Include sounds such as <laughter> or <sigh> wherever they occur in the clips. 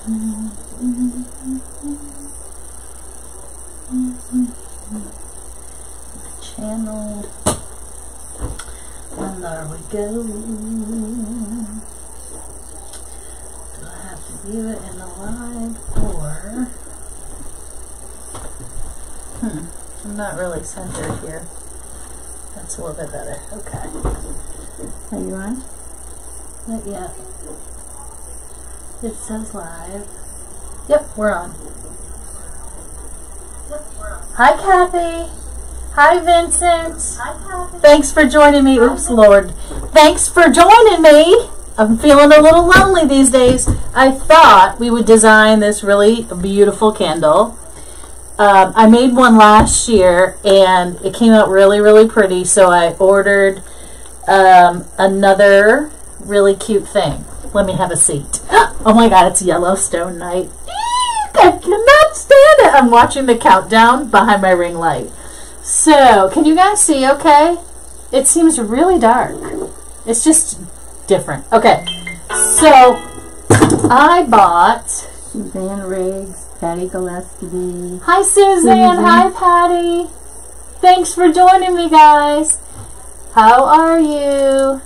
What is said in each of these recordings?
Channel. And there we go. Do I have to view it in the live or? Hmm. I'm not really centered here. That's a little bit better. Okay. Are you on? Not yet. It says live. Yep, we're on. Hi, Kathy. Hi, Vincent. Hi, Kathy. Thanks for joining me. Oops, Lord. Thanks for joining me. I'm feeling a little lonely these days. I thought we would design this really beautiful candle. Um, I made one last year and it came out really, really pretty. So I ordered um, another really cute thing. Let me have a seat. <gasps> Oh my God, it's Yellowstone night. I cannot stand it. I'm watching the countdown behind my ring light. So, can you guys see okay? It seems really dark. It's just different. Okay, so I bought. Suzanne Riggs, Patty Gillespie. Hi, Suzanne. Susan. Hi, Patty. Thanks for joining me, guys. How are you?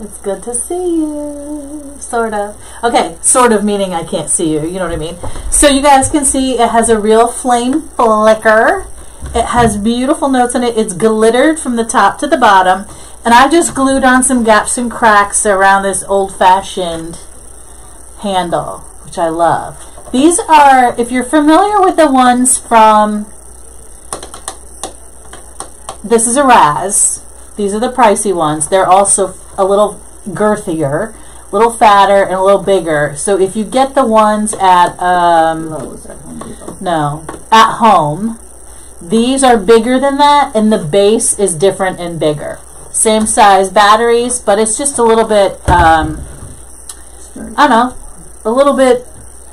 It's good to see you. Sort of. Okay, sort of meaning I can't see you. You know what I mean? So you guys can see it has a real flame flicker. It has beautiful notes in it. It's glittered from the top to the bottom. And I just glued on some gaps and cracks around this old-fashioned handle, which I love. These are, if you're familiar with the ones from, this is a Raz. These are the pricey ones. They're also a little girthier, a little fatter, and a little bigger. So if you get the ones at, um, Lowe's at Home Depot. no, at home, these are bigger than that, and the base is different and bigger. Same size batteries, but it's just a little bit, um, I don't know, a little bit.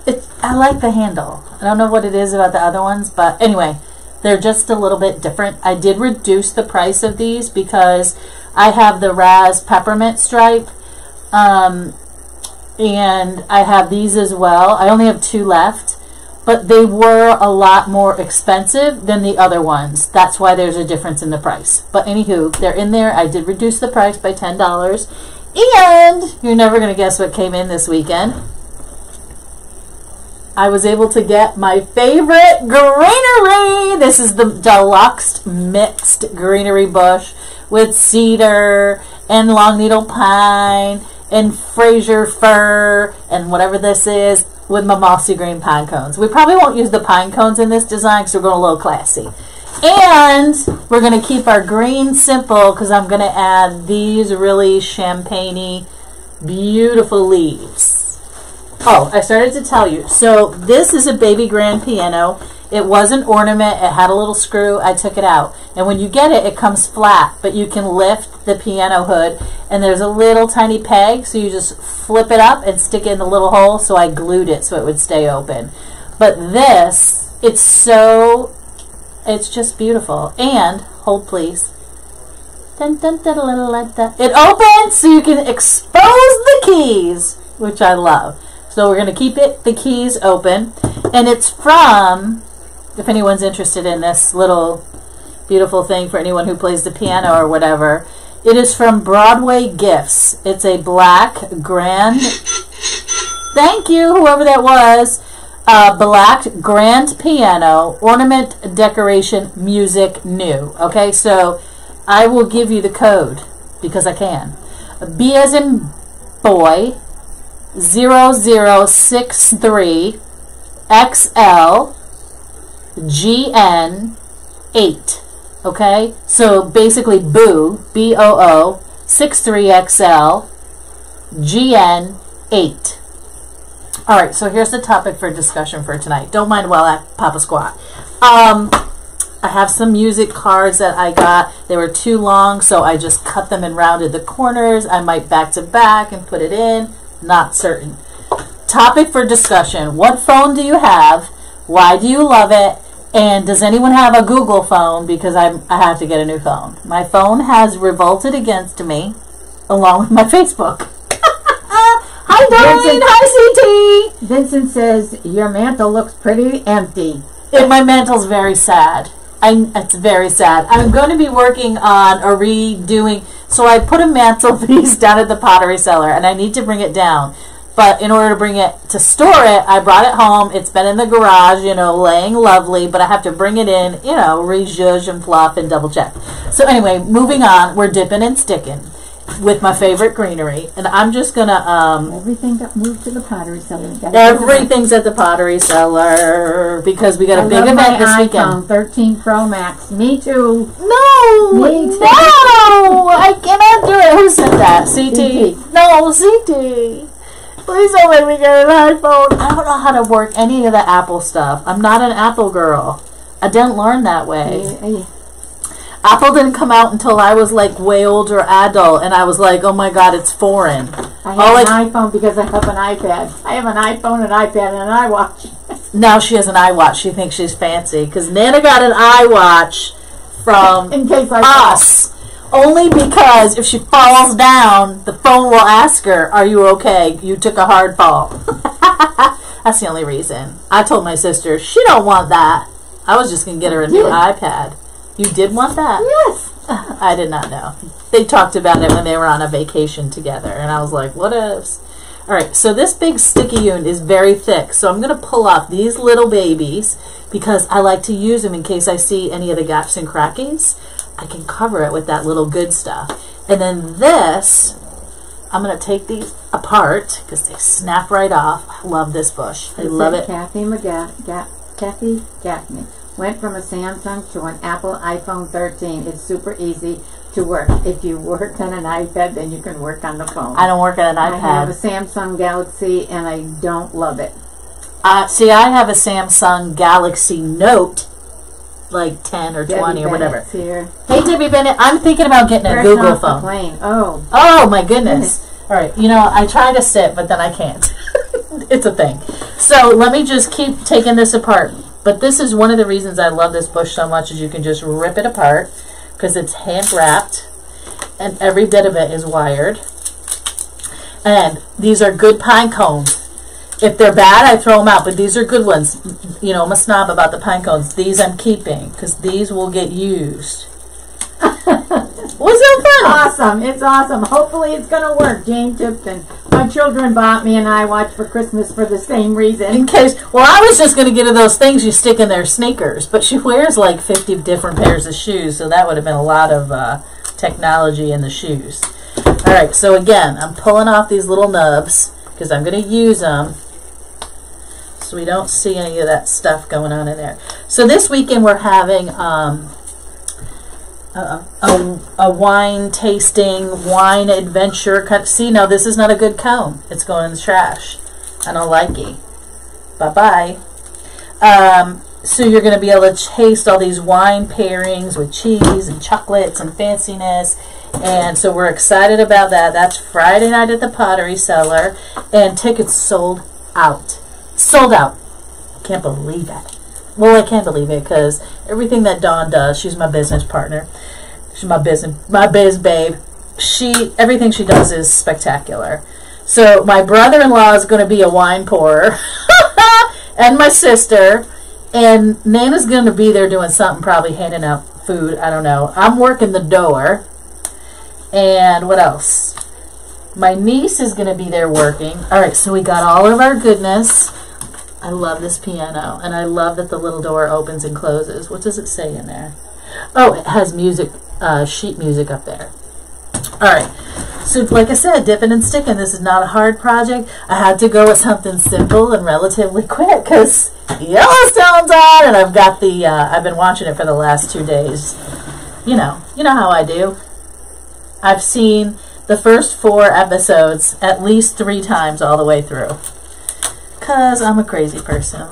It, I like the handle. I don't know what it is about the other ones, but anyway, they're just a little bit different. I did reduce the price of these because I have the Raz peppermint stripe, um, and I have these as well. I only have two left, but they were a lot more expensive than the other ones. That's why there's a difference in the price. But anywho, they're in there. I did reduce the price by ten dollars, and you're never gonna guess what came in this weekend. I was able to get my favorite greenery. This is the deluxe mixed greenery bush with cedar and long needle pine and Fraser fir and whatever this is with my mossy green pine cones. We probably won't use the pine cones in this design because we're going a little classy. And we're going to keep our green simple because I'm going to add these really champagne beautiful leaves. Oh, I started to tell you. So this is a baby grand piano. It was an ornament. It had a little screw. I took it out. And when you get it, it comes flat, but you can lift the piano hood and there's a little tiny peg. So you just flip it up and stick it in the little hole. So I glued it so it would stay open. But this, it's so, it's just beautiful. And, hold please. Dun, dun, dun. It opens so you can expose the keys, which I love. So we're going to keep it the keys open, and it's from. If anyone's interested in this little beautiful thing for anyone who plays the piano or whatever, it is from Broadway Gifts. It's a black grand. <laughs> Thank you, whoever that was. Uh, black grand piano ornament decoration music new. Okay, so I will give you the code because I can. B as in boy, 0063 XL GN 8. Okay? So basically boo, B O O 63XL GN 8. All right, so here's the topic for discussion for tonight. Don't mind while I pop a squat. Um, I have some music cards that I got. They were too long, so I just cut them and rounded the corners. I might back to back and put it in. Not certain. Topic for discussion. What phone do you have? Why do you love it? And does anyone have a Google phone? Because I'm, I have to get a new phone. My phone has revolted against me, along with my <laughs> Facebook. <laughs> Hi. Vincent- Hi, CT. Vincent says your mantle looks pretty empty. And my mantle's very sad. I, it's very sad. I'm going to be working on a redoing. So I put a mantelpiece <laughs> down at the pottery cellar, and I need to bring it down. But in order to bring it to store it, I brought it home. It's been in the garage, you know, laying lovely. But I have to bring it in, you know, rezhuzh and fluff and double check. So anyway, moving on. We're dipping and sticking with my favorite greenery, and I'm just gonna um, Everything got moved to the pottery cellar. Everything's at the pottery cellar because we got I a big event this iPhone weekend. 13 Pro Max. Me too. No, Me too. no, I cannot do it. Who said that? CT. CT. No, CT. Please don't make me get an iPhone. I don't know how to work any of the Apple stuff. I'm not an Apple girl. I didn't learn that way. Apple didn't come out until I was like way older adult, and I was like, oh my god, it's foreign. I have All an I- iPhone because I have an iPad. I have an iPhone, an iPad, and an iWatch. <laughs> Now she has an iWatch. She thinks she's fancy because Nana got an iWatch from In case I fall. Only because if she falls down, the phone will ask her, "Are you okay? You took a hard fall." <laughs> That's the only reason. I told my sister she don't want that. I was just gonna get her a new did. iPad. You did want that? Yes. <laughs> I did not know. They talked about it when they were on a vacation together, and I was like, what ifs? All right, so this big sticky unit is very thick, so I'm going to pull off these little babies because I like to use them in case I see any of the gaps and crackies. I can cover it with that little good stuff. And then this, I'm going to take these apart because they snap right off. I love this bush. I love it. Kathy McGa- Ga- Kathy Gaffney went from a Samsung to an Apple iPhone 13. It's super easy to work. If you work on an iPad, then you can work on the phone. I don't work on an iPad. I have a. Samsung Galaxy, and I don't love it. Uh, see, I have a Samsung Galaxy Note, like 10 or 20 or whatever. Here. Hey, Debbie Bennett, I'm thinking about getting a Google phone. plane. Oh, Oh my goodness! All right, you know I try to sit, but then I can't. <laughs> it's a thing. So let me just keep taking this apart. But this is one of the reasons I love this bush so much is you can just rip it apart because it's hand wrapped and every bit of it is wired. And these are good pine cones. If they're bad, I throw them out, but these are good ones. You know, I'm a snob about the pine cones. These I'm keeping because these will get used. <laughs> What's that fun? awesome! It's awesome. Hopefully, it's gonna work. Jane Tipton. My children bought me an iWatch for Christmas for the same reason. In case, well, I was just going to get her those things you stick in their sneakers, but she wears like 50 different pairs of shoes, so that would have been a lot of uh, technology in the shoes. All right, so again, I'm pulling off these little nubs because I'm going to use them so we don't see any of that stuff going on in there. So this weekend we're having um, a, a, a wine tasting, wine adventure. See, now this is not a good cone. It's going in the trash. I don't like it. Bye bye. Um, so you're going to be able to taste all these wine pairings with cheese and chocolates and fanciness. And so we're excited about that. That's Friday night at the Pottery Cellar. And tickets sold out. Sold out. I can't believe it. Well, I can't believe it because everything that Dawn does, she's my business partner. She's my business, my biz babe. She, everything she does is spectacular. So my brother-in-law is going to be a wine pourer, <laughs> and my sister, and Nana's going to be there doing something, probably handing out food. I don't know. I'm working the door, and what else? My niece is going to be there working. All right, so we got all of our goodness. I love this piano, and I love that the little door opens and closes. What does it say in there? Oh, it has music, uh, sheet music up there. All right. So, like I said, dipping and sticking. This is not a hard project. I had to go with something simple and relatively <laughs> quick because Yellowstone's on, and I've got the. Uh, I've been watching it for the last two days. You know, you know how I do. I've seen the first four episodes at least three times all the way through. Cause I'm a crazy person.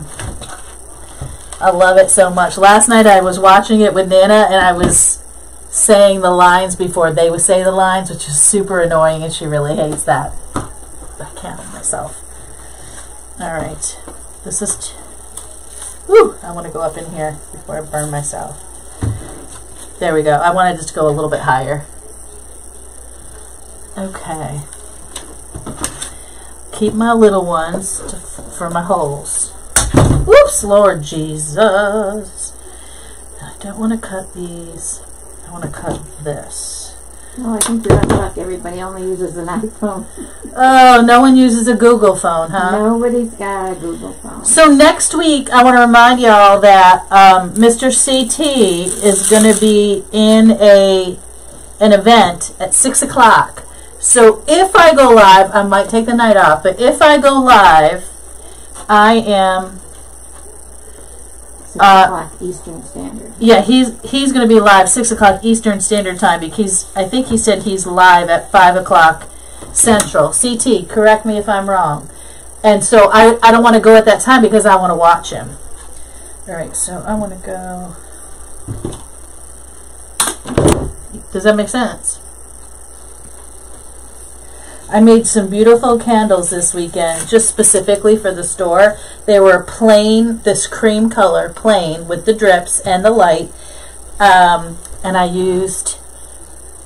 I love it so much. Last night I was watching it with Nana and I was saying the lines before they would say the lines, which is super annoying and she really hates that. I can't help myself. Alright. This is Whew, I want to go up in here before I burn myself. There we go. I wanted to go a little bit higher. Okay. Keep my little ones to, for my holes. Whoops, Lord Jesus. I don't want to cut these. I want to cut this. Well, I think you're luck. Everybody only uses an iPhone. Oh, no one uses a Google phone, huh? Nobody's got a Google phone. So next week, I want to remind y'all that um, Mr. CT is going to be in a an event at six o'clock. So if I go live, I might take the night off. But if I go live, I am Six Uh, o'clock Eastern Standard. yeah he's he's going to be live six o'clock Eastern Standard Time because I think he said he's live at five o'clock Central. CT, correct me if I'm wrong. And so I I don't want to go at that time because I want to watch him. All right, so I want to go. Does that make sense? I made some beautiful candles this weekend, just specifically for the store. They were plain, this cream color, plain, with the drips and the light. Um, and I used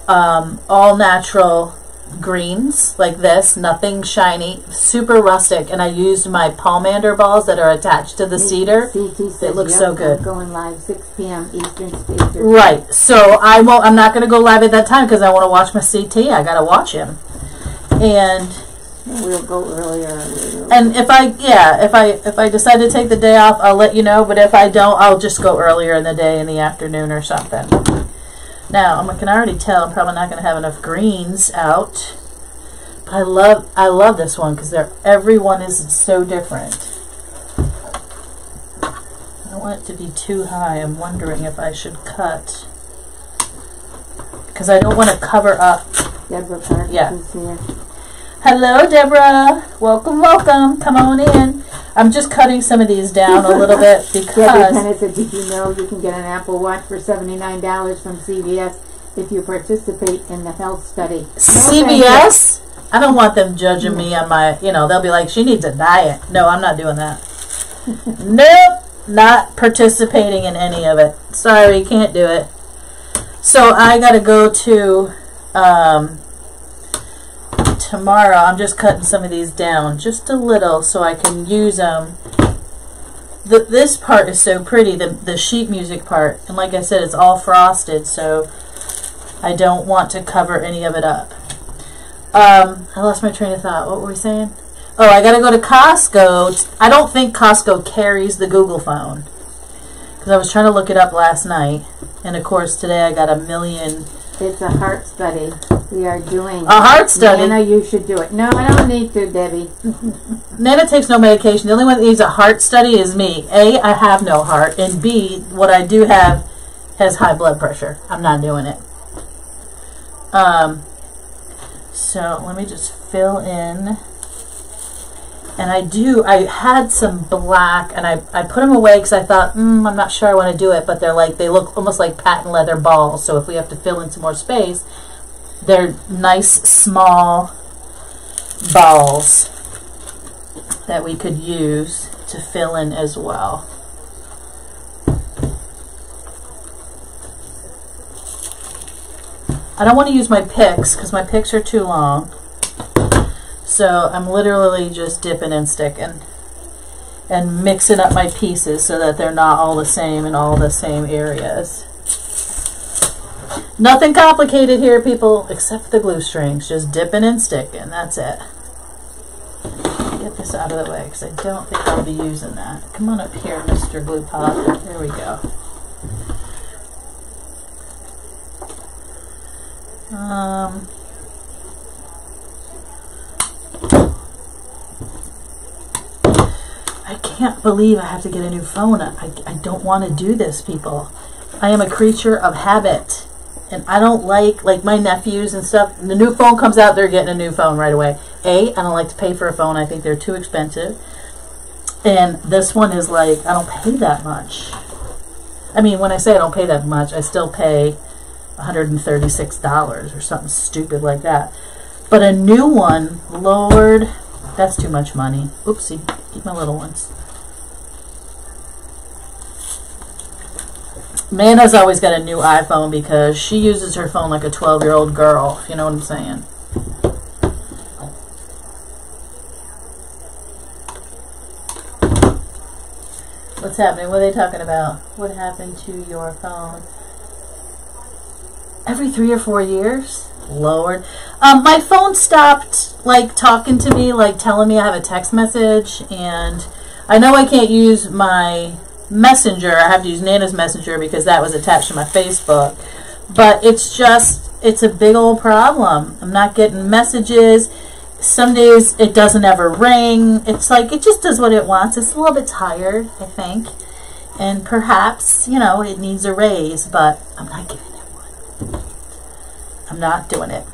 um, all natural greens like this, nothing shiny, super rustic. And I used my pomander balls that are attached to the cedar. It looks you're so good. Going live 6 p.m. Eastern Standard. Right. So I won't. I'm not going to go live at that time because I want to watch my CT. I got to watch him. And We'll go earlier. and if I yeah if I if I decide to take the day off, I'll let you know. But if I don't, I'll just go earlier in the day, in the afternoon or something. Now I can already tell I'm probably not going to have enough greens out. But I love I love this one because they're everyone is so different. I don't want it to be too high. I'm wondering if I should cut because I don't want to cover up Deborah Parker Yeah. here. Hello, Deborah. Welcome, welcome. Come on in. I'm just cutting some of these down a little bit <laughs> Debbie because Pennant said, did you know you can get an Apple Watch for $79 from CVS if you participate in the health study? No. CBS. I don't want them judging me on my. You know, they'll be like, she needs a diet. No, I'm not doing that. <laughs> nope, not participating in any of it. Sorry, can't do it. So I got to go to. Um, tomorrow I'm just cutting some of these down just a little so I can use them. The, this part is so pretty, the, the sheet music part. And like I said, it's all frosted, so I don't want to cover any of it up. Um, I lost my train of thought. What were we saying? Oh, I gotta go to Costco. I don't think Costco carries the Google phone. Because I was trying to look it up last night. And of course, today I got a million. It's a heart study we are doing. A heart study? Nana, you should do it. No, I don't need to, Debbie. <laughs> Nana takes no medication. The only one that needs a heart study is me. A, I have no heart. And B, what I do have has high blood pressure. I'm not doing it. Um, so let me just fill in. And I do, I had some black and I, I put them away because I thought, mm, I'm not sure I want to do it. But they're like, they look almost like patent leather balls. So if we have to fill in some more space, they're nice, small balls that we could use to fill in as well. I don't want to use my picks because my picks are too long. So I'm literally just dipping and sticking and mixing up my pieces so that they're not all the same in all the same areas. Nothing complicated here, people, except the glue strings. Just dipping and sticking. That's it. Get this out of the way because I don't think I'll be using that. Come on up here, Mr. Glue Pop. There we go. Um, I can't believe I have to get a new phone. I, I don't want to do this, people. I am a creature of habit. And I don't like, like my nephews and stuff, the new phone comes out, they're getting a new phone right away. A, I don't like to pay for a phone. I think they're too expensive. And this one is like, I don't pay that much. I mean, when I say I don't pay that much, I still pay $136 or something stupid like that. But a new one, Lord, that's too much money. Oopsie, keep my little ones. Nana's always got a new iPhone because she uses her phone like a 12 year old girl, you know what I'm saying? What's happening? What are they talking about? What happened to your phone? Every three or four years? Lord. Um, my phone stopped like talking to me, like telling me I have a text message, and I know I can't use my messenger. I have to use Nana's messenger because that was attached to my Facebook. But it's just, it's a big old problem. I'm not getting messages. Some days it doesn't ever ring. It's like, it just does what it wants. It's a little bit tired, I think. And perhaps, you know, it needs a raise, but I'm not giving it one. I'm not doing it.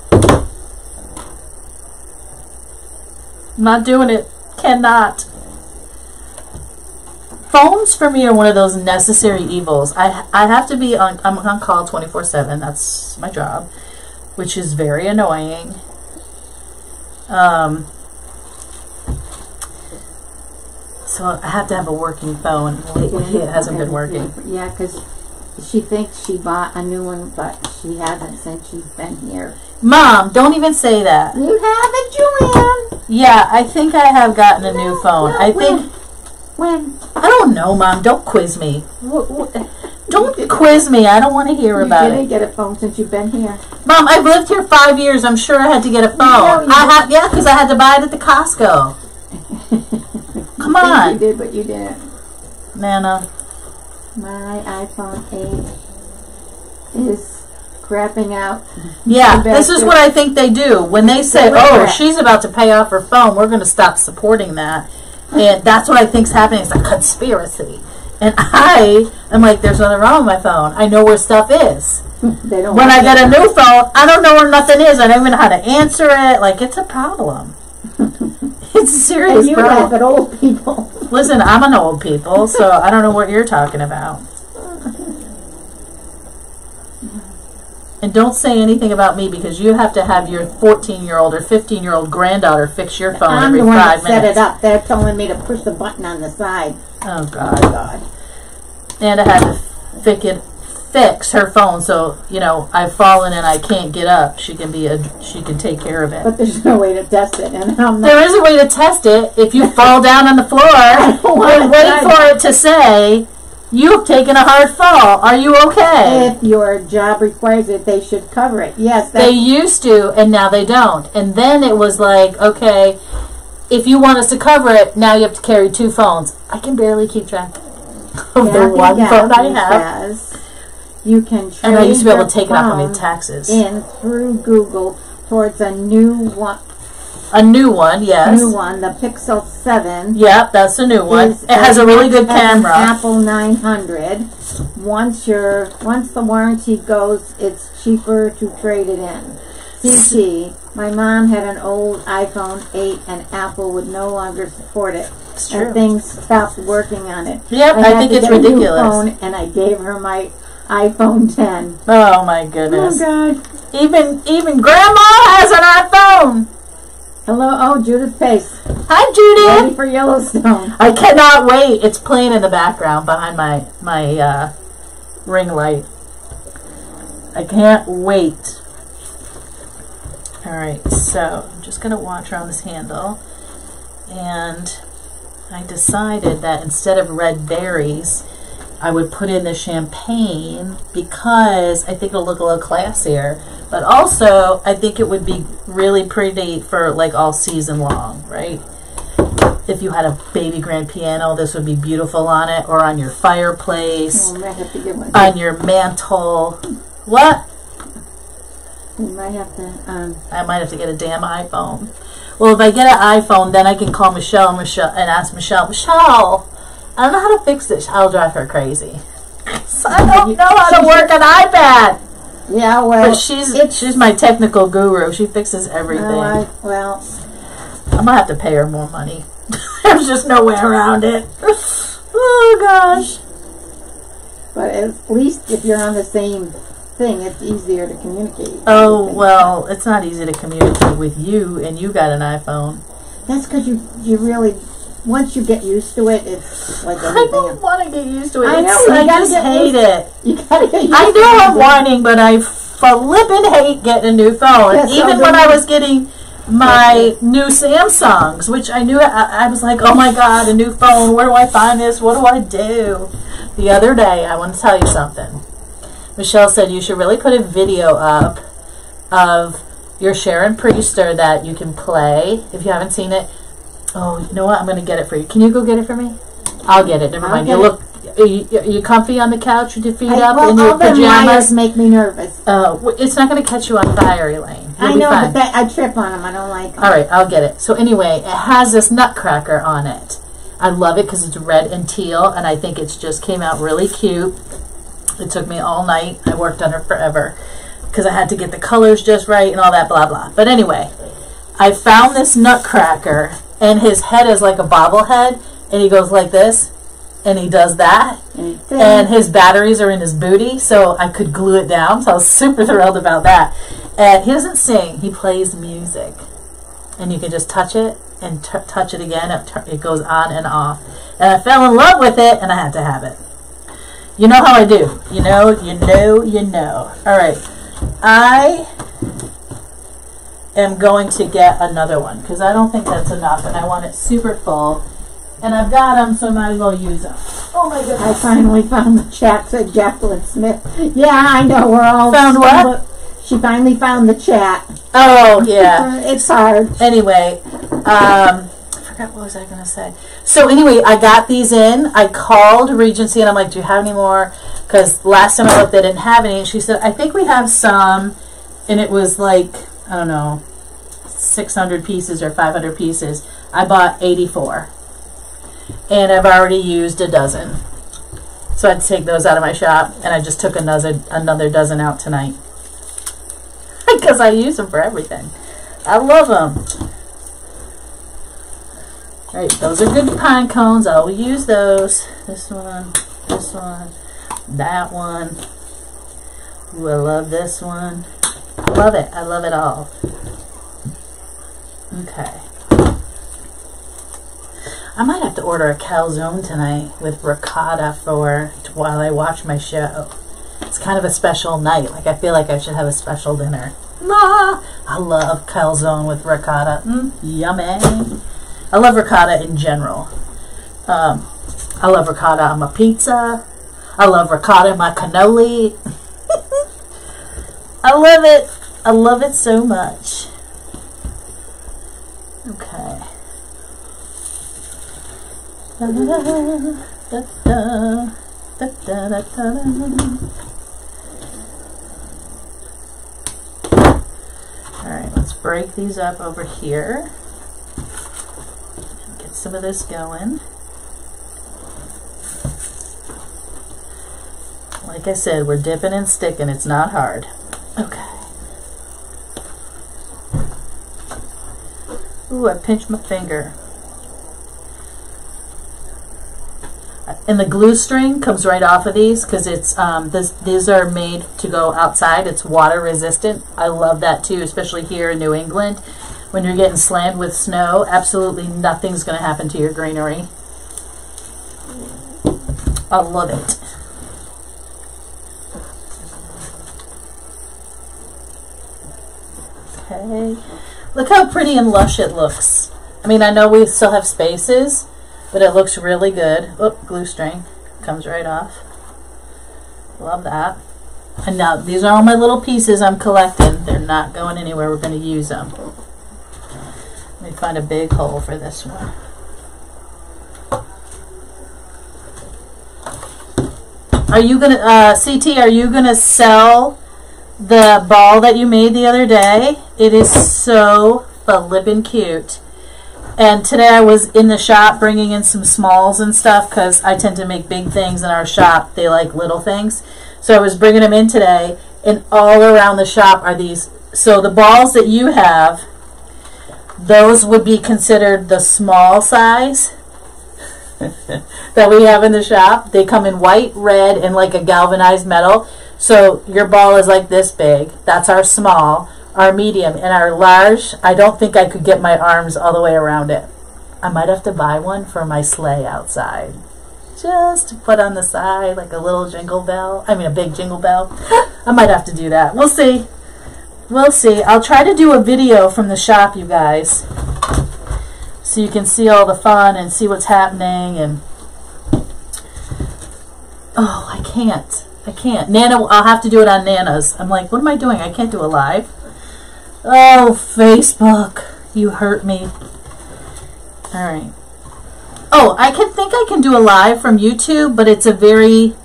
I'm not doing it. Cannot. Phones for me are one of those necessary evils. I I have to be on. I'm on call 24 seven. That's my job, which is very annoying. Um. So I have to have a working phone. Lately, it hasn't been working. Yeah, because she thinks she bought a new one, but she hasn't since she's been here. Mom, don't even say that. You haven't, Joanne? Yeah, I think I have gotten a new phone. No, I when? think When? I don't know, Mom. Don't quiz me. Don't quiz me. I don't want to hear You about didn't it. get a phone since you've been here. Mom, I've lived here five years. I'm sure I had to get a phone. you I have, yeah, because I had to buy it at the Costco. Come <laughs> on. You did, but you didn't. Nana. My iPhone 8 is crapping out. Yeah, this is what I think they do. When they say, oh, she's about to pay off her phone, we're going to stop supporting that. And that's what I think's happening. It's a conspiracy. And I am like, there's nothing wrong with my phone. I know where stuff is. They don't When I get a new phone, I don't know where nothing is. I don't even know how to answer it. Like, it's a problem. <laughs> it's a serious And you laugh problem. at old people. Listen, I'm an old people, so I don't know what you're talking about. And don't say anything about me because you have to have your 14 year old or 15 year old granddaughter fix your phone I'm every the one that set it up. They're telling me to push the button on the side. Oh, God. Oh, God. And I had to fix it, fix her phone so, you know, I've fallen and I can't get up. She can be a, she can take care of it. But there's no way to test it, and I'm not. There is a way to test it. If you fall down on the floor, <laughs> wanna wait for it to say, you've taken a hard fall. Are you okay? If your job requires it, they should cover it. Yes, They used to, and now they don't. And then it was like, okay, if you want us to cover it, now you have to carry two phones. I can barely keep track of the Kathy one phone I have. says you can trade And I used to be able to take it off of my taxes. in through Google towards a new one. A new one, yes. New one, the Pixel Seven. Yep, that's a new one. is It has a really good camera. Apple 900. Once your once the warranty goes, it's cheaper to trade it in. CT. My mom had an old iPhone 8 and Apple would no longer support it. It's true. And things stopped working on it. Yep, I had think it's get a new ridiculous. phone, and I gave her my iPhone 10. Oh my goodness. Oh god. Even even grandma has an iPhone. Hello, oh, Judith Pace. Hi Judy. Ready for Yellowstone. I cannot wait. It's playing in the background behind my my uh, ring light. I can't wait. All right, so I'm just gonna watch her on this handle, and I decided that instead of red berries, I would put in the champagne because I think it'll look a little classier. But also, I think it would be really pretty for like all season long, right? If you had a baby grand piano, this would be beautiful on it, or on your fireplace, Oh, might have to get one. on your mantle. What? We might have to, um, I might have to get a damn iPhone. Well, if I get an iPhone, then I can call Michelle, Michelle, and ask Michelle, Michelle, I don't know how to fix this. I'll drive her crazy. So I don't know how to work an iPad. yeah, well, But she's she's my technical guru. She fixes everything. well, I'm gonna have to pay her more money. <laughs> There's just no way around it. oh gosh. but at least if you're on the same thing, it's easier to communicate. Oh well, it's not easy to communicate with you, and you got an iPhone. That's because you, you really, once you get used to it, it's like I don't want to get used to it. I know, I gotta just hate it. You gotta get used I to know I'm it. whining, but I flippin' hate getting a new phone. So Even when. I was getting my new Samsungs, which I knew I, I was like, oh my god, a new phone. Where do I find this? What do I do? The other day, I want to tell you something. Michelle said you should really put a video up of your Sharon Priester that you can play if you haven't seen it. Oh, you know what? I'm going to get it for you. Can you go get it for me? I'll get it. Never I'll mind. You look. Are you, are you comfy on the couch with your feet I, up well, in your all pajamas? make me nervous. Oh, it's not going to catch you on fire, Elaine. You'll I know, but that, I trip on them. I don't like them. All right, I'll get it. So anyway, it has this nutcracker on it. I love it because it's red and teal, and I think it's just came out really cute. It took me all night. I worked on it forever because I had to get the colors just right and all that blah blah. But anyway, I found this nutcracker, and his head is like a bobblehead, and he goes like this, and he does that, And, his batteries are in his booty, so I could glue it down. So I was <laughs> super thrilled about that. And he doesn't sing; he plays music, and you can just touch it and t- touch it again. It, tur- it goes on and off. And I fell in love with it, and I had to have it. You know how I do. You know, you know, you know. All right, I am going to get another one because I don't think that's enough, and I want it super full. And I've got them, so I might as well use them. Oh my goodness. I finally found the chat, said Jacqueline Smith. Yeah, I know, we're all... Found what? She finally found the chat. Oh <laughs> yeah. It's hard. Anyway, um, I forgot what was I going to say. So anyway, I got these in. I called Regency and I'm like, "Do you have any more?" Because last time I looked, they didn't have any. And she said, "I think we have some," and it was like I don't know, 600 pieces or 500 pieces. I bought 84, and I've already used a dozen. So I take those out of my shop, and I just took another another dozen out tonight <laughs> because I use them for everything. I love them. Right, those are good pine cones. I will use those. This one, this one, that one. Ooh, I love this one. I love it. I love it all. Okay. I might have to order a calzone tonight with ricotta for while I watch my show. It's kind of a special night. Like I feel like I should have a special dinner. Ah, I love calzone with ricotta. Mm, yummy. I love ricotta in general. Um, I love ricotta on my pizza. I love ricotta in my cannoli. I love it. I love it so much. Okay. Da -da -da, Da, da, da, All right, let's break these up over here. Get some of this going. Like I said, we're dipping and sticking. It's not hard. Okay. Ooh, I pinched my finger. And the glue string comes right off of these because it's um, this, these are made to go outside. It's water resistant. I love that too, especially here in New England. When you're getting slammed with snow, absolutely nothing's going to happen to your greenery. I love it. Okay. Look how pretty and lush it looks. I mean, I know we still have spaces, but it looks really good. Oop, glue string comes right off. Love that. And now these are all my little pieces I'm collecting. They're not going anywhere. We're going to use them. Let me find a big hole for this one. Are you gonna, uh, CT? Are you gonna sell the ball that you made the other day? It is so flippin' cute. And today I was in the shop bringing in some smalls and stuff because I tend to make big things in our shop. They like little things. So I was bringing them in today, and all around the shop are these. So the balls that you have, those would be considered the small size <laughs> that we have in the shop. They come in white, red, and like a galvanized metal. So your ball is like this big. That's our small. Our medium and our large, I don't think I could get my arms all the way around it. I might have to buy one for my sleigh outside. Just to put on the side like a little jingle bell. I mean, a big jingle bell. <gasps> I might have to do that. We'll see. We'll see. I'll try to do a video from the shop, you guys, so you can see all the fun and see what's happening. And oh, I can't. I can't. Nana, I'll have to do it on Nana's. I'm like, what am I doing? I can't do a live. Oh, Facebook, you hurt me. All right. Oh, I can think I can do a live from YouTube, but it's a very.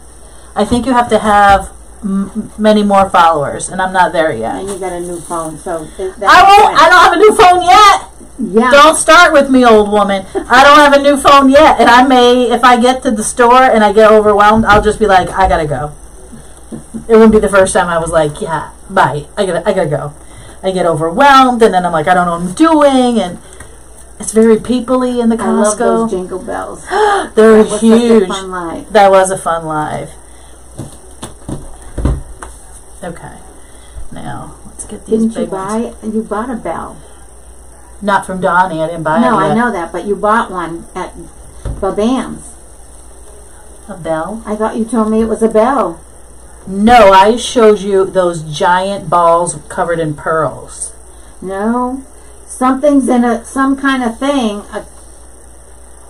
I think you have to have m- many more followers, and I'm not there yet. And you got a new phone, so I won't. I don't have a new phone yet. Yeah. Don't start with me, old woman. I don't have a new phone yet, and I may, if I get to the store and I get overwhelmed, I'll just be like, I gotta go. It wouldn't be the first time I was like, yeah, bye. I gotta, I gotta go. I get overwhelmed, and then I'm like, I don't know what I'm doing, and it's very peoply in the Costco. I love those jingle bells. <gasps> They're That was huge. Such a fun life. That was a fun live. Okay, now let's get these Didn't you big ones. buy? You bought a bell. Not from Donnie. I didn't buy no, I know that, but you bought one at Babam's. A bell? I thought you told me it was a bell. No, I showed you those giant balls covered in pearls. No, something's in a some kind of thing, uh,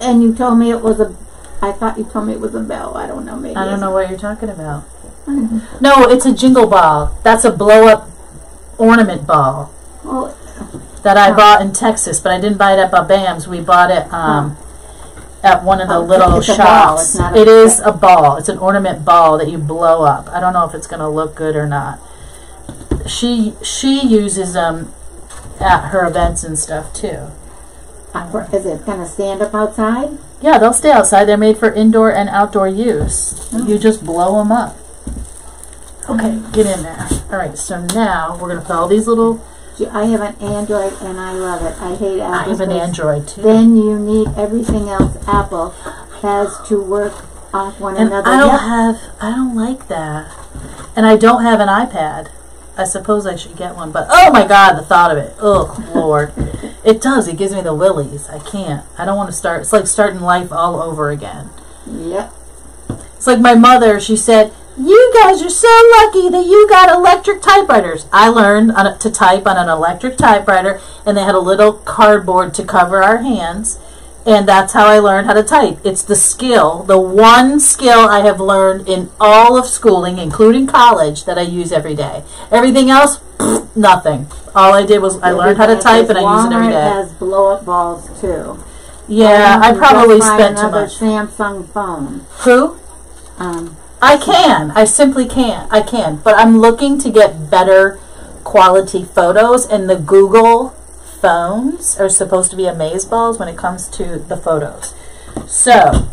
and you told me it was a. I thought you told me it was a bell. I don't know. Maybe I don't know what you're talking about. <laughs> No, it's a jingle ball. That's a blow up ornament ball Well, that I Huh. bought in Texas, but I didn't buy it at Babam's. We bought it um, at one of the Oh, little it's a shops. ball, it's not a it is a ball. It's an ornament ball that you blow up. I don't know if it's going to look good or not. She she uses them at her events and stuff too. uh, is it going to stand up outside? Yeah, they'll stay outside. They're made for indoor and outdoor use. You just blow them up. Okay, get in there. All right, so now we're gonna put all these little. I have an Android and I love it. I hate Apple. I have an Android too, Then you need everything else. Apple has to work off one and another. I don't Yep. have. I don't like that, and I don't have an iPad. I suppose I should get one, but oh my god, the thought of it! Oh lord, <laughs> it does. It gives me the willies. I can't. I don't want to start. It's like starting life all over again. Yep. It's like my mother, she said, You guys are so lucky that you got electric typewriters. I learned on a, to type on an electric typewriter, and they had a little cardboard to cover our hands, and that's how I learned how to type. It's the skill, the one skill I have learned in all of schooling, including college, that I use every day. Everything else, nothing. All I did was I learned how to type, and I use it every Walmart has blow up balls too. Yeah, I You probably spent too much. Samsung phone. Who? Um, I can. I simply can. I can. But I'm looking to get better quality photos, and the Google phones are supposed to be amazeballs when it comes to the photos. So,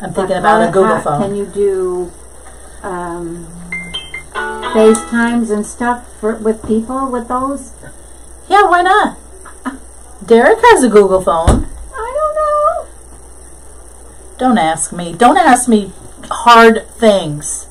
I'm thinking about a Google phone. Can you do um, FaceTimes and stuff for, with people with those? yeah, why not? Derek has a Google phone. I don't know. Don't ask me. Don't ask me hard things.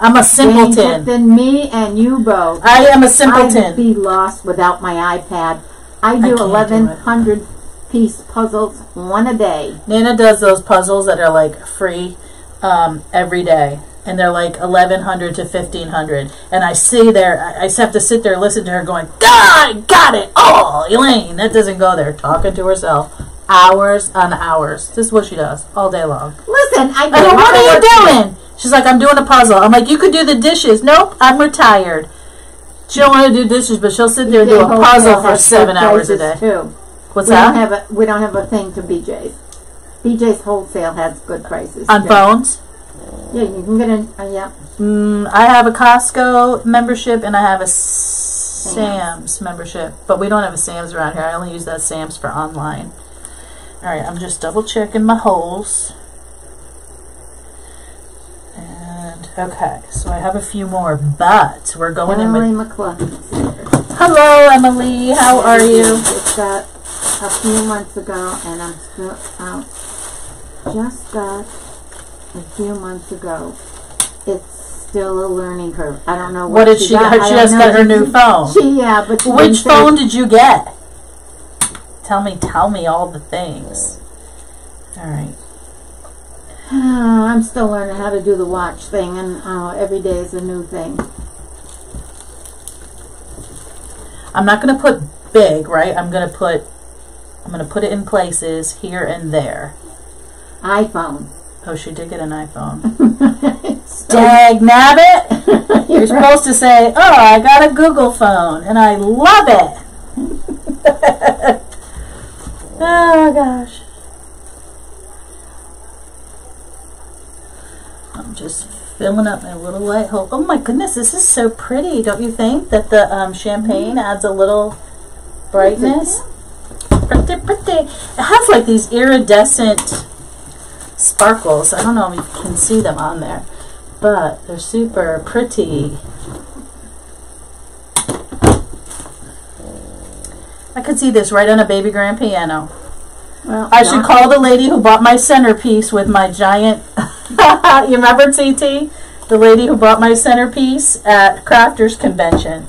I'm a simpleton. Then me and you both. I am a simpleton. be lost without my iPad. I do do eleven hundred piece puzzles one a day. Nana does those puzzles that are like free um, every day, and they're like eleven hundred to fifteen hundred. And I see there, I just have to sit there and listen to her going, "God, I got it! Oh, Elaine, that doesn't go there." Talking to herself, hours on hours. This is what she does all day long. Listen, I. Do "What are you doing?" She's like, "I'm doing a puzzle." I'm like, "You could do the dishes." Nope, I'm retired. She don't want to do dishes, but she'll sit there and do a puzzle for seven hours a day. Too. What's we that? don't have a we don't have a thing to BJ's. BJ's wholesale has good prices on too. phones. Yeah, you can get in. Uh, yeah, Mm, I have a Costco membership and I have a Sam's membership, but we don't have a Sam's around here. I only use that Sam's for online. All right, I'm just double checking my holes. And okay, so I have a few more, but we're going in Emily with. McClellan's. Hello, Emily. How are you? Just got a few months ago, and I'm still out. Just got a few months ago. It's still a learning curve. I don't know what, What did she? got. She just got her new phone. She yeah, but she Which phone did you get? Tell me, tell me all the things. All right. I'm still learning how to do the watch thing, and uh, every day is a new thing. I'm not going to put big, right? I'm going to put I'm going to put it in places here and there. iPhone. Oh, she did get an iPhone. <laughs> Dag nabbit! <laughs> You're supposed to say, "Oh, I got a Google phone, and I love it." Oh gosh. I'm just filling up my little light hole. Oh my goodness, this is so pretty, don't you think? That the um, champagne adds a little brightness. Pretty, pretty. It has like these iridescent sparkles. I don't know if you can see them on there, but they're super pretty. I could see this right on a baby grand piano. Well, I should call the lady who bought my centerpiece with my giant. <laughs> you remember TT? The lady who bought my centerpiece at Crafters Convention.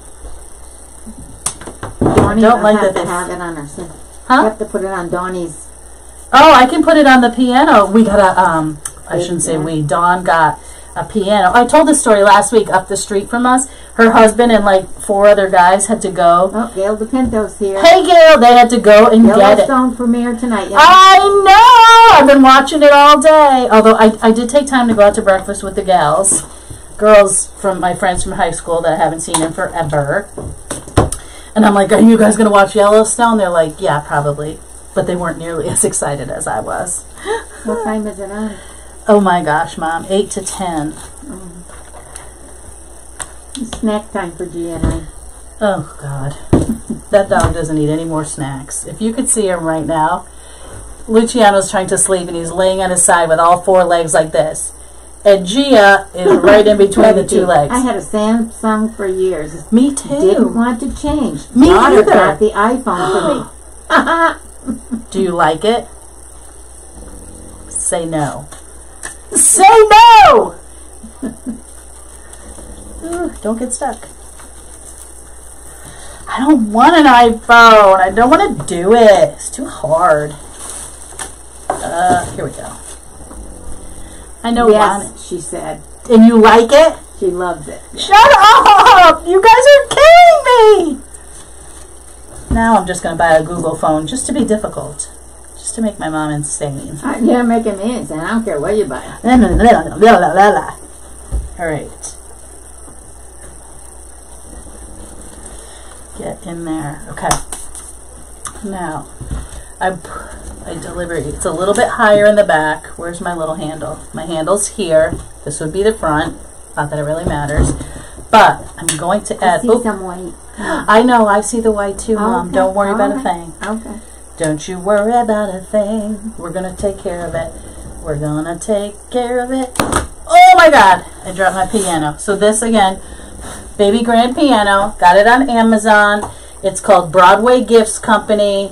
Donnie don't like have that to they- have it on her. Huh? have to put it on Donnie's. Oh, I can put it on the piano. We got a, um, I shouldn't say we, Don got a piano. I told this story last week up the street from us. Her husband and like four other guys had to go. Oh, Gail DePinto's here. Hey, Gail, they had to go and get it. Yellowstone premiere tonight. Yeah. I know! I've been watching it all day. Although I, I did take time to go out to breakfast with the gals. Girls from my friends from high school that I haven't seen in forever. And I'm like, are you guys going to watch Yellowstone? They're like, yeah, probably. But they weren't nearly <laughs> as excited as I was. what time is it on? Oh my gosh, Mom. 8 to 10. It's snack time for G and I. Oh, God. <laughs> that dog doesn't need any more snacks. If you could see him right now, Luciano's trying to sleep and he's laying on his side with all four legs like this. And Gia is <laughs> right in between the two legs. I had a Samsung for years. Me too. Didn't want to change. Me Daughter either. got the iPhone for me. <gasps> Do you like it? Say no. Say no! Ooh, don't get stuck. I don't want an iPhone. I don't want to do it. It's too hard. Uh, here we go. I know yes, she said. And you like it? She loves it. Shut up! You guys are killing me! Now I'm just going to buy a Google phone just to be difficult. To make my mom insane. Uh, You're making me insane. I don't care what you buy. All right. Get in there. Okay. Now, I, I deliver it. It's a little bit higher in the back. Where's my little handle? My handle's here. This would be the front. Not that it really matters. But I'm going to I add. see oop. some white. I know. I see the white too, Mom. Okay, Don't worry about a thing. Okay. Don't you worry about a thing. We're gonna take care of it. We're gonna take care of it. Oh my god! I dropped my piano. So this again, baby grand piano. Got it on Amazon. It's called Broadway Gifts Company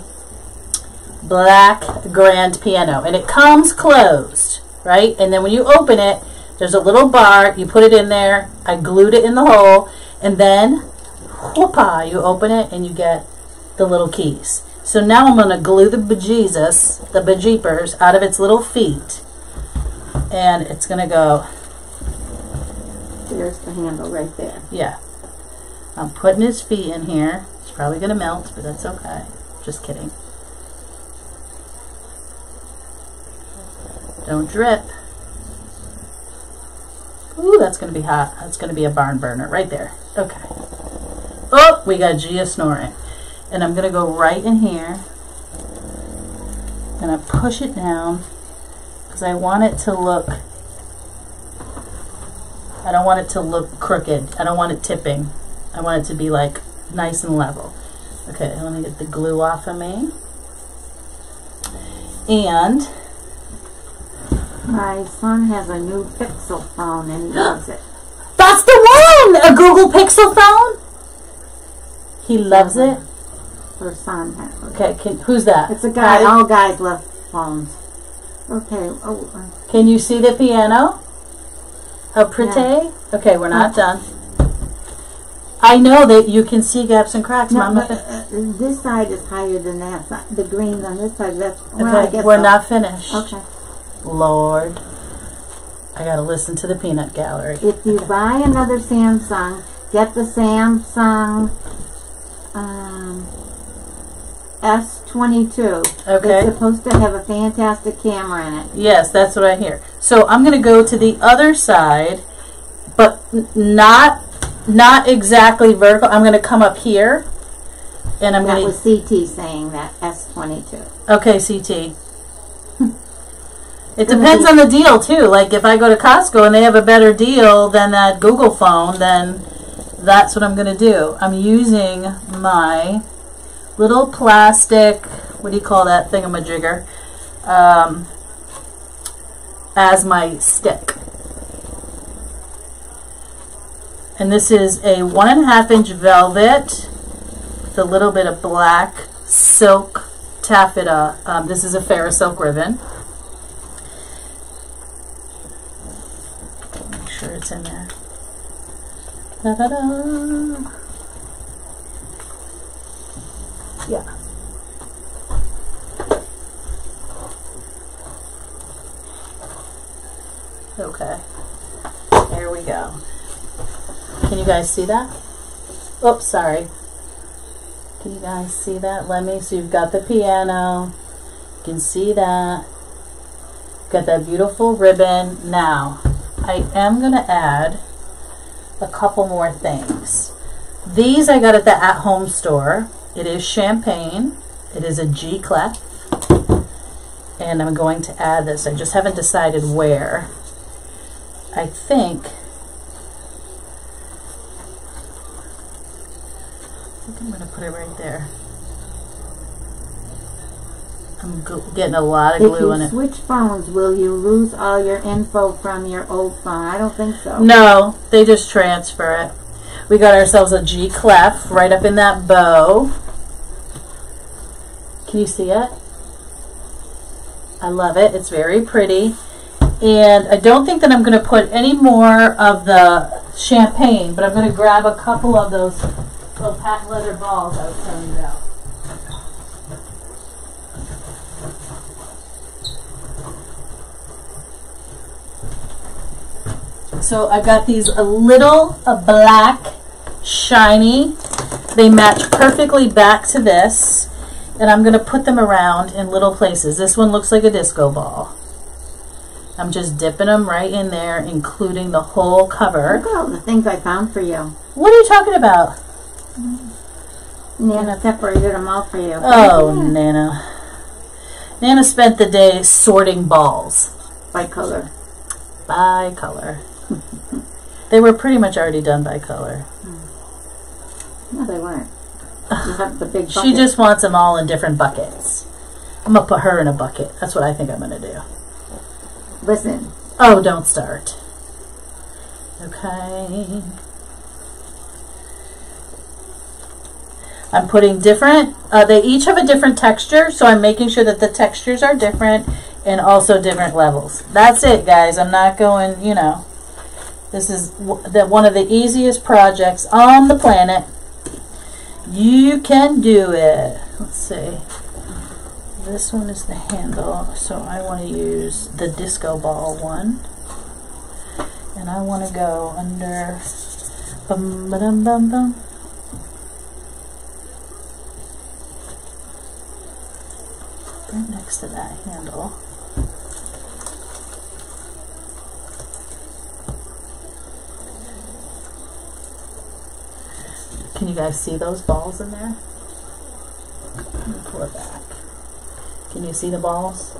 Black Grand Piano, and it comes closed, right? And then when you open it, there's a little bar. You put it in there. I glued it in the hole, and then, whoopah! You open it and you get the little keys. So now I'm going to glue the bejesus, the bejeepers, out of its little feet. And it's going to go, There's the handle right there. yeah. I'm putting his feet in here. It's probably going to melt, but that's okay. Just kidding. Don't drip. Ooh, that's going to be hot. That's going to be a barn burner right there. Okay. Oh, we got Gia snoring. And I'm going to go right in here. Gonna push it down because I want it to look I don't want it to look crooked. I don't want it tipping. I want it to be like nice and level. Okay, let me get the glue off of me. And My son has a new Pixel phone and he loves it. that's the one! A Google Pixel phone? He loves it. Her son. Okay, can, who's that? It's a guy. Patty? All guys love phones. Okay. Oh, uh, Can you see the piano? How pretty? Yeah. Okay, we're not done. I know that you can see gaps and cracks, no, Mom. but, uh, this side is higher than that. side. The green's on this side. That's well, okay, we're so. not finished. Okay. Lord. I gotta listen to the peanut gallery. If you buy another Samsung, get the Samsung um, S22. Okay. It's supposed to have a fantastic camera in it. Yes, that's what I hear. So I'm going to go to the other side, but not not exactly vertical. I'm going to come up here, and I'm going to... That was CT saying that, S22. Okay, CT. <laughs> It depends on the deal too. Like if I go to Costco and they have a better deal than that Google phone, then that's what I'm going to do. I'm using my little plastic. What do you call that thingamajigger? Um, as my stick. And this is a one and a half inch velvet with a little bit of black silk taffeta. Um, this is a Farrisilk ribbon. Make sure it's in there. Da da da. Yeah. Okay. There we go. Can you guys see that? Oops, sorry. Can you guys see that? Let me. So you've got the piano. You can see that. Got that beautiful ribbon. Now, I am going to add a couple more things. These I got at the at home store. It is champagne. It is a G clef. And I'm going to add this. I just haven't decided where. I think I think I'm going to put it right there. I'm getting a lot of If glue in you it. switch phones, will you lose all your info from your old phone? I don't think so. No, they just transfer it. We got ourselves a G clef right up in that bow. You see it? I love it. It's very pretty. And I don't think that I'm going to put any more of the champagne, but I'm going to grab a couple of those little patent leather balls I was telling you about. So I've got these a little a black, shiny. They match perfectly back to this. And I'm going to put them around in little places. This one looks like a disco ball. I'm just dipping them right in there, including the whole cover. Look at all the things I found for you. What are you talking about? Nana separated them all for you. Oh, Nana. Nana spent the day sorting balls By color. by color. <laughs> they were pretty much already done by color. No, they weren't. The big She just wants them all in different buckets. I'm gonna put her in a bucket. That's what I think I'm gonna do. Listen, Oh, don't start. Okay. I'm putting different, uh, they each have a different texture, so I'm making sure that the textures are different and also different levels. That's it, guys. I'm not going, you know. This is w- the, one of the easiest projects on the planet. You can do it. Let's see. This one is the handle, so I want to use the disco ball one. And I want to go under. Bum, ba-dum, bum, bum. Right next to that handle. Can you guys see those balls in there? Let me pull it back. Can you see the balls?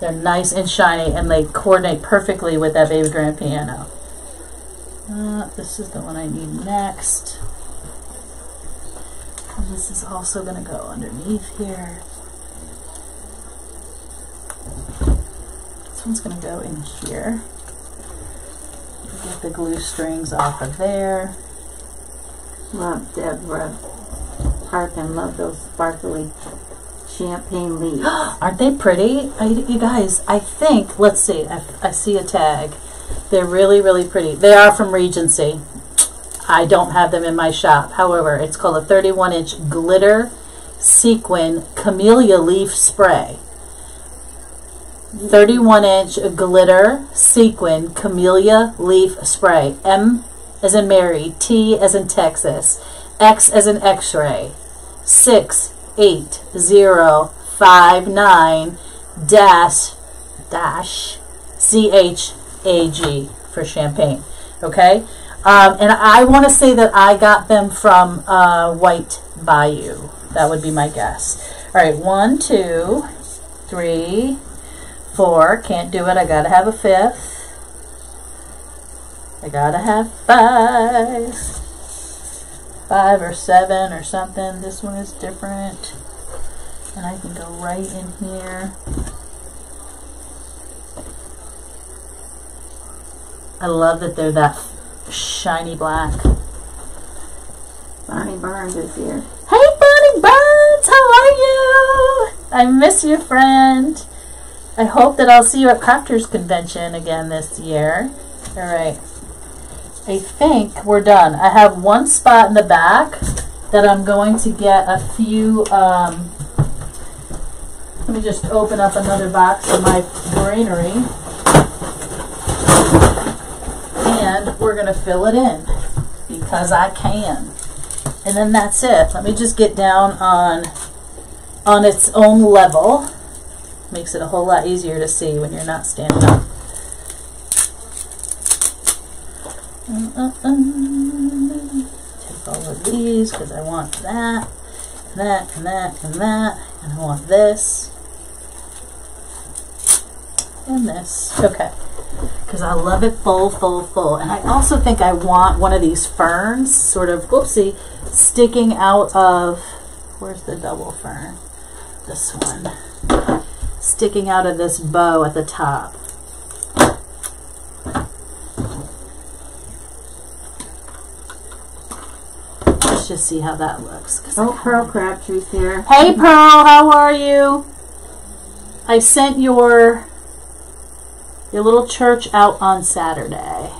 They're nice and shiny and they coordinate perfectly with that baby grand piano. Uh, this is the one I need next. And this is also going to go underneath here. This one's going to go in here. Get the glue strings off of there. Love Deborah Parkin. Love those sparkly champagne leaves. <gasps> Aren't they pretty? I, you guys, I think, let's see, I, I see a tag. They're really, really pretty. They are from Regency. I don't have them in my shop. However, it's called a 31 inch glitter sequin camellia leaf spray. 31 inch glitter sequin camellia leaf spray. M as in Mary, T as in Texas. X as in X-ray. Six eight zero five nine dash dash C H A G for champagne. Okay, um, and I want to say that I got them from uh, White Bayou. That would be my guess. All right, one, two, three, four. Can't do it. I gotta have a fifth. I gotta have five. Five or seven or something. This one is different. And I can go right in here. I love that they're that shiny black. Bonnie Burns is here. Hey, Bonnie Burns, how are you? I miss you, friend. I hope that I'll see you at Crafters Convention again this year. All right. I think we're done. I have one spot in the back that I'm going to get a few. Um, let me just open up another box of my granary. And we're going to fill it in because I can. And then that's it. Let me just get down on on its own level. Makes it a whole lot easier to see when you're not standing up. Take all of these because I want that, and that, and that, and that, and I want this, and this. Okay. Because I love it full, full, full. And I also think I want one of these ferns, sort of, whoopsie, sticking out of, where's the double fern? This one. Sticking out of this bow at the top. Let's just see how that looks. Oh, Pearl Crabtree's here. Hey Pearl, how are you? I sent your your little church out on Saturday.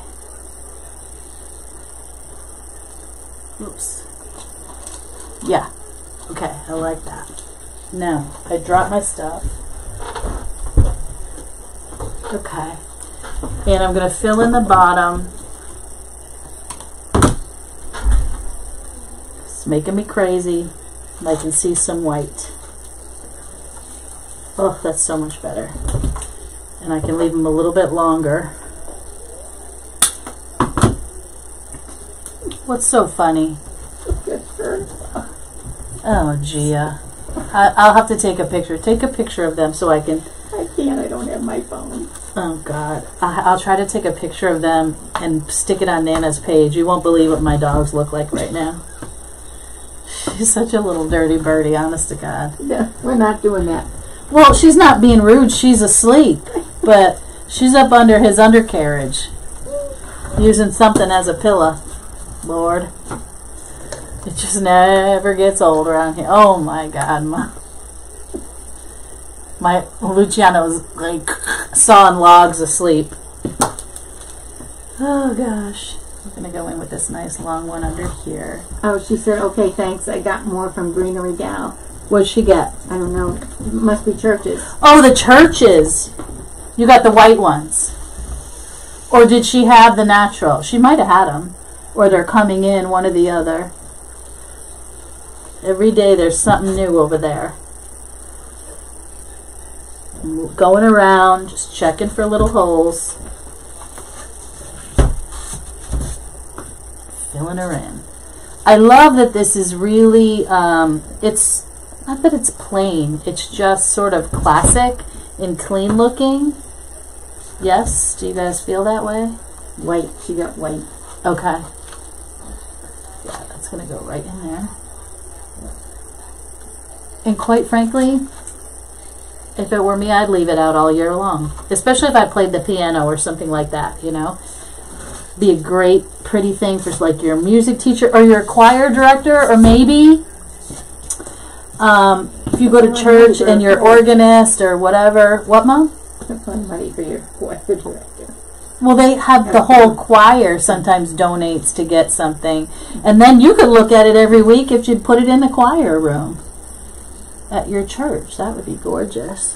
Oops. Yeah. Okay, I like that. Now, I dropped my stuff. Okay. And I'm going to fill in the bottom. It's making me crazy. I can see some white. Oh, that's so much better. And I can leave them a little bit longer. What's so funny? Oh, Gia. I, I'll have to take a picture. Take a picture of them so I can. I can't. I don't have my phone. Oh God. I, I'll try to take a picture of them and stick it on Nana's page. You won't believe what my dogs look like right now. <laughs> She's such a little dirty birdie, honest to God. Yeah, we're not doing that. Well, she's not being rude. She's asleep, but she's up under his undercarriage, using something as a pillow. Lord, it just never gets old around here. Oh my God, my my Luciano's like sawing logs asleep. Oh gosh, gonna go in with this nice long one under here. Oh, she said, okay, thanks. I got more from Greenery Gal. What'd she get? I don't know. It must be churches. Oh, the churches. You got the white ones. Or did she have the natural? She might have had them. Or they're coming in, one or the other. Every day there's something new over there. Going around, just checking for little holes. Filling her in. I love that this is really, um, it's not that it's plain, it's just sort of classic and clean looking. Yes? Do you guys feel that way? White. She got white. Okay. Yeah, that's going to go right in there. And quite frankly, if it were me, I'd leave it out all year long. Especially if I played the piano or something like that, you know? Be a great, pretty thing for like your music teacher or your choir director, or maybe um, if you go to church and your right. organist or whatever. What, Mom? Money for your choir director. Well, they have the whole choir sometimes donates to get something, and then you could look at it every week if you'd put it in the choir room at your church. That would be gorgeous.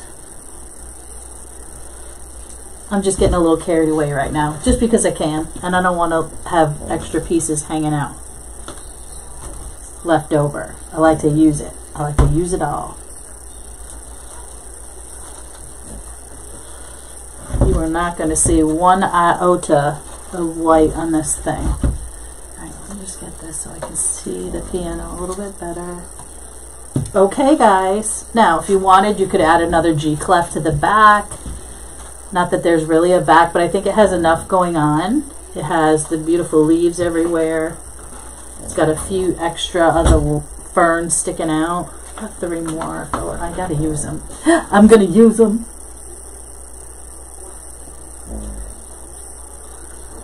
I'm just getting a little carried away right now, just because I can, and I don't want to have extra pieces hanging out. left over. I like to use it. I like to use it all. You are not going to see one iota of white on this thing. Alright, let me just get this so I can see the piano a little bit better. Okay, guys. Now, if you wanted, you could add another G clef to the back. Not that there's really a back, but I think it has enough going on. It has the beautiful leaves everywhere. It's got a few extra other ferns sticking out. Got three more. Oh, I gotta use them. <gasps> I'm gonna use them.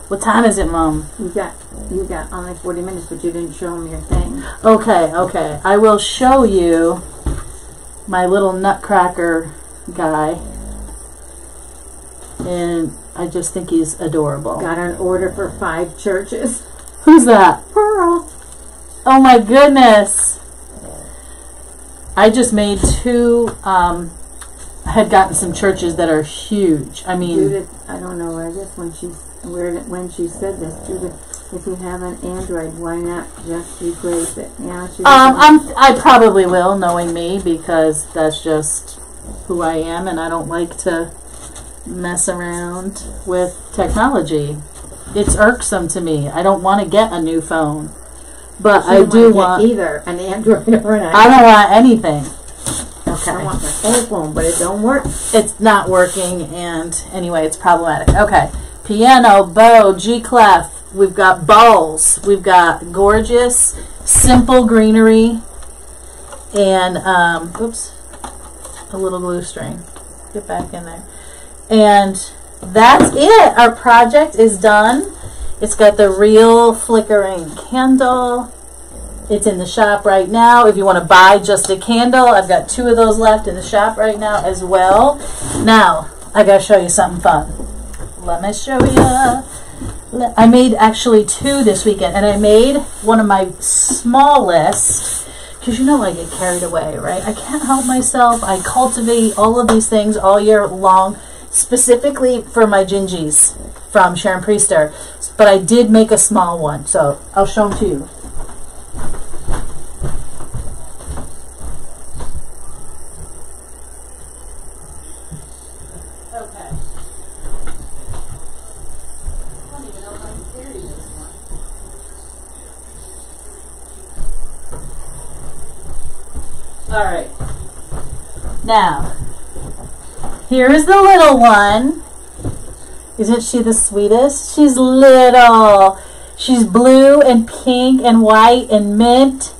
What time is it, Mom? You got you got only forty minutes, but you didn't show me your thing. Okay, okay. I will show you my little nutcracker guy. And I just think he's adorable. Got an order for five churches. Who's that? Pearl. Oh my goodness. I just made two um I had gotten some churches that are huge. I mean Judith, I don't know. I guess when she where when she said this, Judith, if you have an Android, why not just replace it? Yeah. Um, I'm, I probably will, knowing me, because that's just who I am, and I don't like to mess around with technology. It's irksome to me. I don't want to get a new phone, but I do want. either an Android <laughs> or an iPhone. I don't want anything. Okay. I want my whole phone, but it don't work. it's not working, and anyway, it's problematic. Okay, piano, bow, G clef. We've got bowls. We've got gorgeous, simple greenery, and um, oops, a little glue string. Get back in there. And that's it. Our project is done. It's got the real flickering candle. It's in the shop right now. If you want to buy just a candle, I've got two of those left in the shop right now as well. Now, I got to show you something fun. Let me show you. I made actually two this weekend, and I made one of my smallest because you know I get carried away, right? I can't help myself. I cultivate all of these things all year long, specifically for my gingies from Sharon Priester. But I did make a small one, so I'll show them to you. Okay. All right. Now, here is the little one. Isn't she the sweetest? She's little. She's blue and pink and white and mint.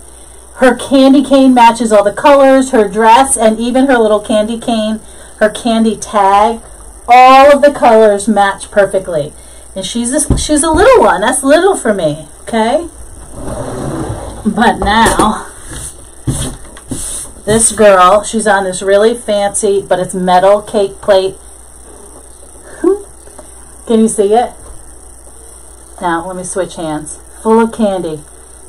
Her candy cane matches all the colors, her dress, and even her little candy cane, her candy tag. All of the colors match perfectly. And she's a, she's a little one. That's little for me, okay? But now, this girl, she's on this really fancy, but it's metal cake plate. <laughs> Can you see it? Now, let me switch hands. Full of candy.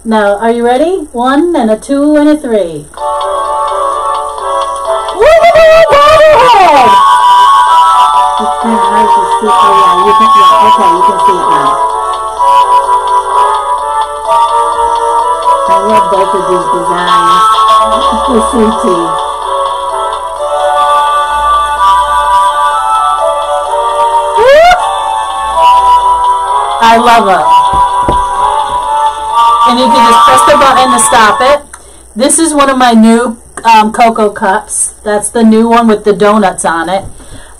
Now, are you ready? One and a two and a three. I love both of these designs. CT. I love them. And you can just press the button to stop it. This is one of my new um, cocoa cups. That's the new one with the donuts on it.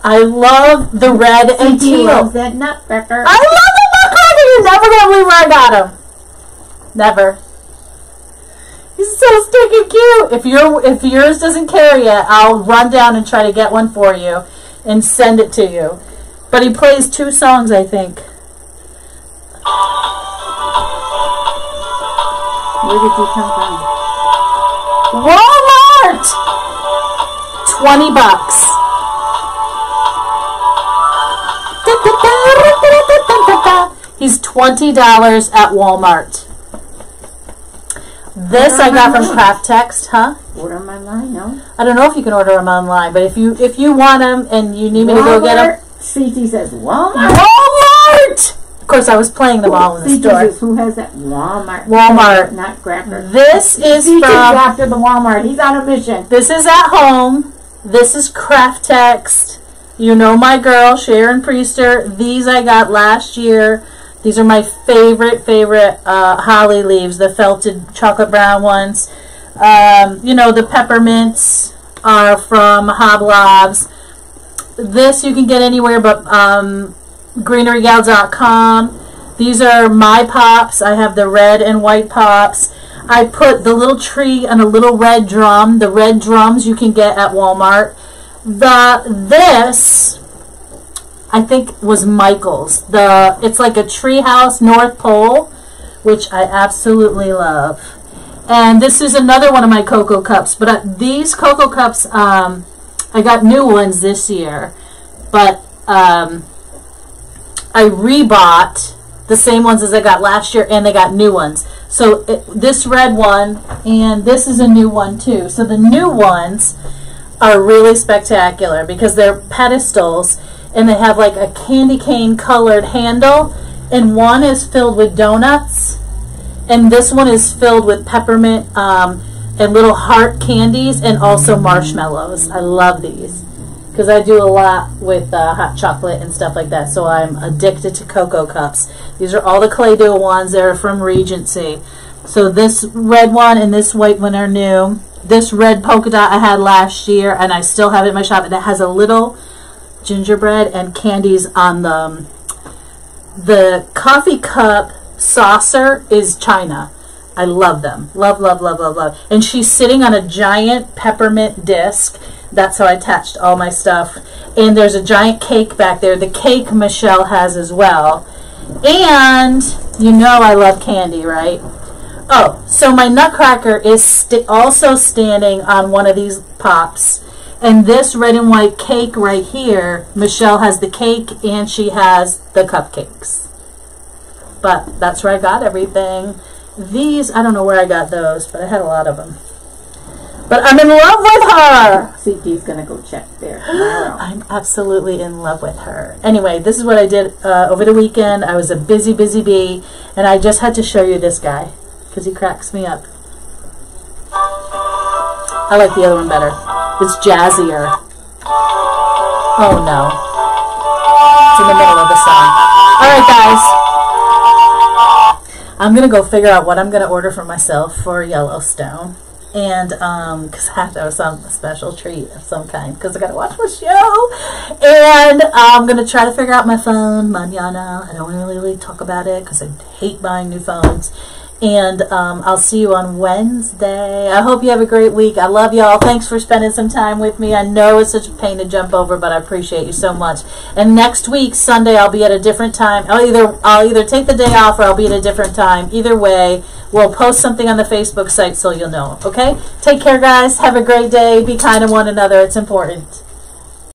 I love the red and He teal. loves that nutcracker. I love the nutcracker. You're never gonna believe where I got him. Never. He's so stinking cute. If your if yours doesn't carry it, I'll run down and try to get one for you and send it to you. But he plays two songs, I think. Where did you come from? Walmart. Twenty bucks. <laughs> He's twenty dollars at Walmart. This I got from Craft Text, huh? Order them online, no? I don't know if you can order them online, but if you if you want them and you need me to go get them. CT says Walmart. Walmart. Of course, I was playing them all in the See, store. Jesus, who has that? Walmart. Walmart. Not Grapper. This is He's from after the Walmart. He's on a mission. This is at home. This is craft text. You know my girl, Sharon Priester. These I got last year. These are my favorite, favorite uh, holly leaves, the felted chocolate brown ones. Um, you know, the peppermints are from Hoblobs. This you can get anywhere but um, greenerygal.com. These are my pops. I have the red and white pops. I put the little tree and a little red drum. The red drums you can get at Walmart. The this I think was Michael's. The it's like a treehouse North Pole, which I absolutely love. And this is another one of my cocoa cups. But uh, these cocoa cups, um, I got new ones this year, but um, I rebought the same ones as I got last year, and they got new ones. So it, this red one, and this is a new one too. So the new ones are really spectacular because they're pedestals, and they have like a candy cane colored handle, and one is filled with donuts, and this one is filled with peppermint um, and little heart candies, and also marshmallows. I love these because I do a lot with uh, hot chocolate and stuff like that. So I'm addicted to cocoa cups. These are all the clay dough ones. They're from Regency. So this red one and this white one are new. This red polka dot I had last year, and I still have it in my shop. And it has a little gingerbread and candies on the um, the coffee cup saucer is China. I love them. Love, love, love, love, love. And she's sitting on a giant peppermint disc. That's how I attached all my stuff. And there's a giant cake back there. The cake Michelle has as well. And you know I love candy, right? Oh, so my nutcracker is st- also standing on one of these pops. And this red and white cake right here, Michelle has the cake and she has the cupcakes. But that's where I got everything. These, I don't know where I got those, but I had a lot of them. But I'm in love with her. CP's gonna go check there tomorrow. <gasps> I'm absolutely in love with her. Anyway, this is what I did uh, over the weekend. I was a busy, busy bee, and I just had to show you this guy because he cracks me up. I like the other one better. It's jazzier. Oh no. It's in the middle of the song. All right, guys. I'm gonna go figure out what I'm gonna order for myself for Yellowstone, and um, because I have to have some special treat of some kind because I gotta watch my show, and I'm gonna try to figure out my phone manana. I don't really, really talk about it because I hate buying new phones. And um, I'll see you on Wednesday. I hope you have a great week. I love y'all. Thanks for spending some time with me. I know it's such a pain to jump over, but I appreciate you so much. And next week, Sunday, I'll be at a different time. I'll either I'll either take the day off or I'll be at a different time. Either way, we'll post something on the Facebook site so you'll know. Okay? Take care, guys. Have a great day. Be kind to one another. It's important.